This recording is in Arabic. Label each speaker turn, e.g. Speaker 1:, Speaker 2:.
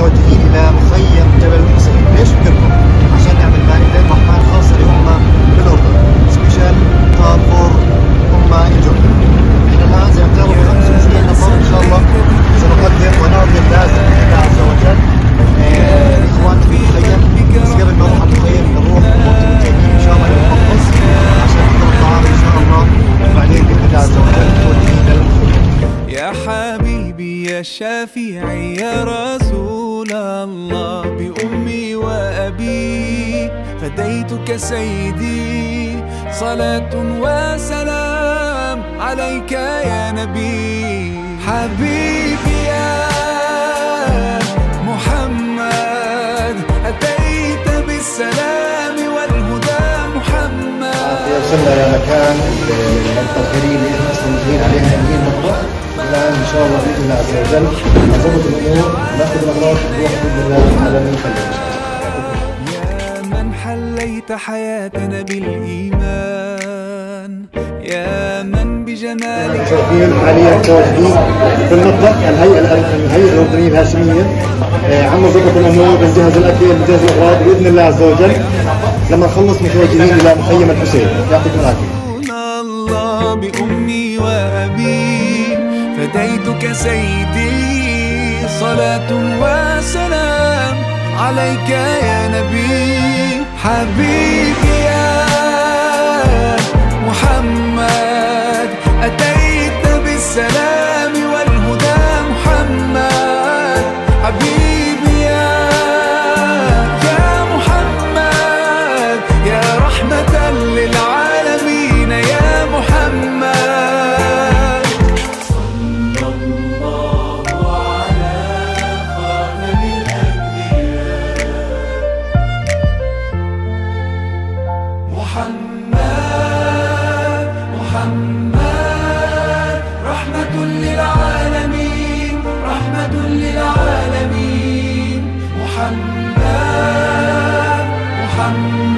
Speaker 1: متوجهين إلى مخيم جبل الحسين ليش بتركب؟ عشان نعمل مائده رحمن خاصة لهم بالأردن. special iftar for Ummah Jordan إحنا الآن زي ما بتعرفوا 25 نفر إن شاء الله. سنقدم ونعطي لازم لله عز وجل. آه، اخواننا في المخيم بس قبل ما نروح على المخيم نروح متوجهين إن شاء الله للمقص عشان نحضر الطعام إن شاء الله. وبعدين بإذن الله عز وجل متوجهين للمخيم
Speaker 2: يا حبيبي يا شفيعي يا رسول الله بأمي وأبي فديتك سيدي صلاة وسلام عليك يا نبي. حبيبي يا محمد أتيت بالسلام والهدى محمد.
Speaker 1: وصلنا إلى مكان المطهرين اللي إحنا متفقين عليها هي المطبخ الآن إن شاء الله بإذن الله عز وجل نظبط
Speaker 2: الأمور حليت حياتنا بالإيمان. يا من بجمالك
Speaker 1: متوجهين حاليا متواجدين في المطبخ الهيئة الهيئة الأردنية الهاشمية آه، عم نظبط الأمور بنجهز الاكل بنجهز الأغراض بإذن الله عز وجل. لما نخلص متوجهين إلى مخيم الحسين. يعطيكم العافية.
Speaker 2: رسول الله بأمي وأبي. فديتك سيدي صلاة وسلام. عليك يا نبي. حبيبي يا محمد محمد رحمة للعالمين رحمة للعالمين. محمد محمد.